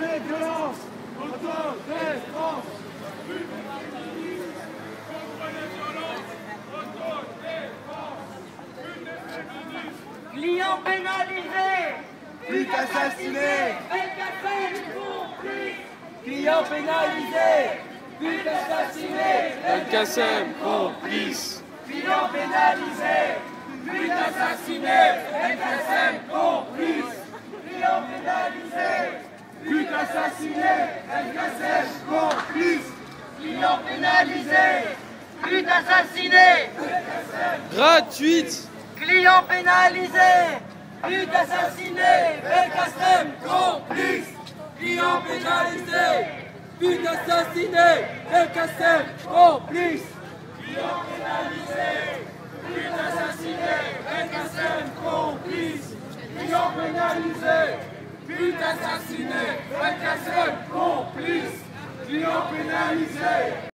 violence, autodéfense. Clients pénalisés Pute assassinée, LKC complice client pénalisé, pute assassinée, LKSM complice. client pénalisé, pute assassinée, LKSM complice. Client pénalisé, pute complice. Client pénalisé, Pute assassinée Gratuite Clients pénalisés pute assassinée, LKSM complice. Client pénalisé, pute assassinée, LKSM complice. Client pénalisé, pute assassinée, LKSM complice. Client pénalisé, pute assassinée, LKSM complice. Client pénalisé.